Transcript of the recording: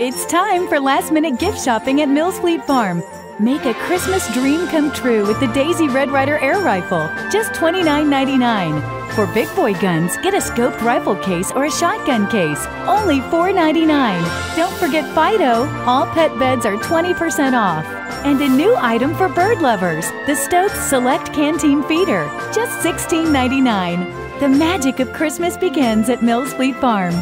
It's time for last minute gift shopping at Mills Fleet Farm. Make a Christmas dream come true with the Daisy Red Rider Air Rifle, just $29.99. For big boy guns, get a scoped rifle case or a shotgun case, only $4.99. Don't forget Fido, all pet beds are 20% off. And a new item for bird lovers, the Stokes Select Canteen Feeder, just $16.99. The magic of Christmas begins at Mills Fleet Farm.